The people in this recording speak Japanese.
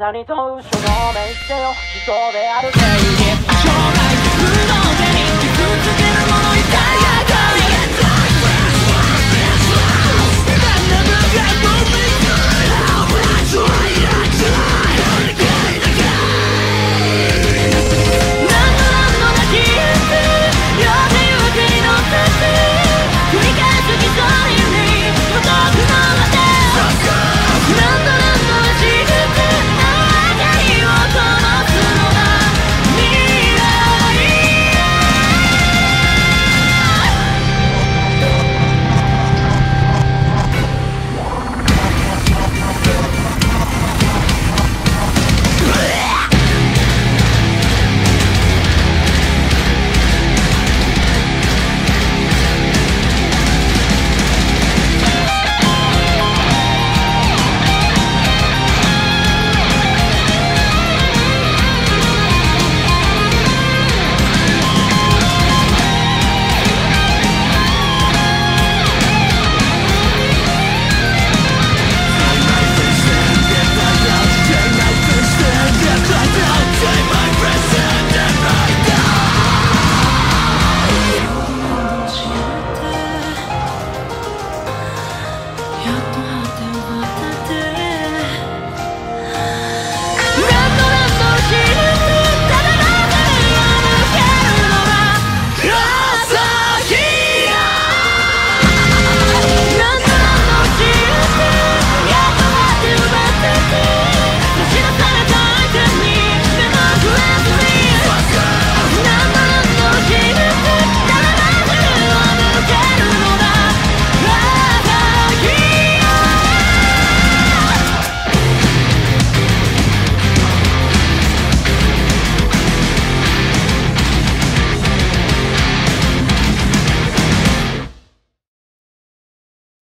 たにと後ろめしてよ。人である。正義将来不能でに傷つけ